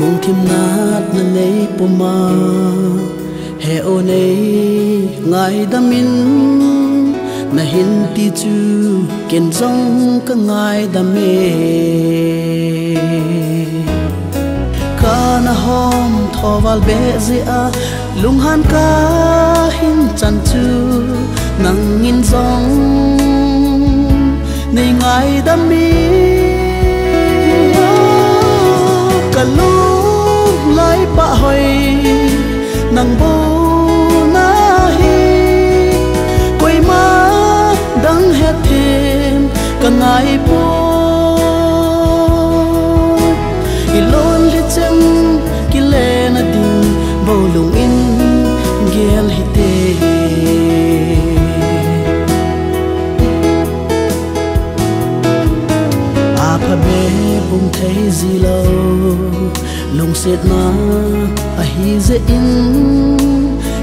lung kim nát na nei puma he o nei ngai damin na hin ti chu ken zong ka ngai da me hom thowal be zi lung han ka hin chan chu nang in zong nei ngai da mi. Ka lu lai pa hoi, nang bo na hi. Koi ma dang he thêm ka ngai pu el hite a à, pha be bung thấy gì lâu lung sét à, na a hi ze in.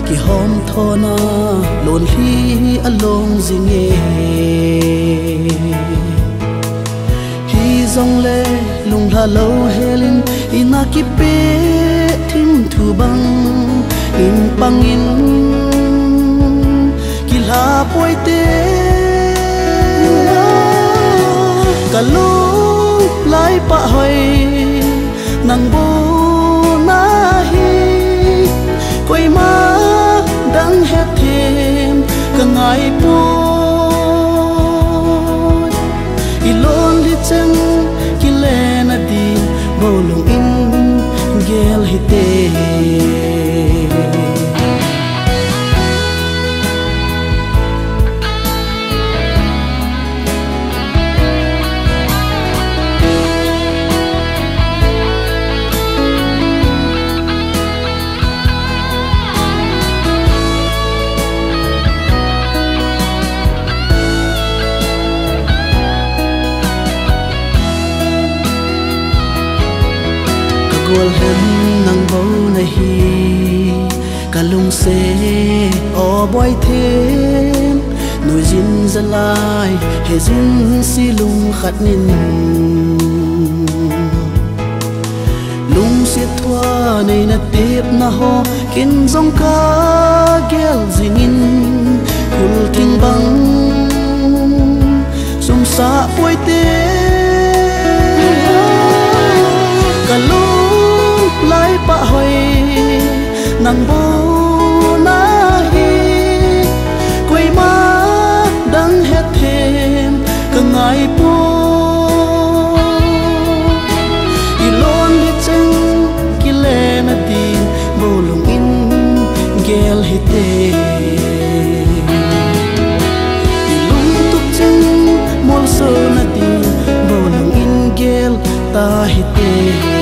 Ki hom à, thona lon hi a long zinge hi zong le lung la lo helin ina ki pe thim thu bang in. Bangin kila poite kalu lai pa hoi nang bo na hi. Koi ma dang het thêm ka ngai po ilon li chang ki le na di bo gol hem nang bo na hi kalung se o boy thêm. Nuôi zin za lai he zin si lung khát nin lung si thua này na tiếp na ho kin zong ka gel zingin kul thiên băng sum xa boy te nàng bu na hi quay má đắng hết thêm cần ngài bu y lon đi chân ki lê na tin bu lung in gel hi tê. Lung tuk chân mol so na tin bu lung in gel ta hi tê.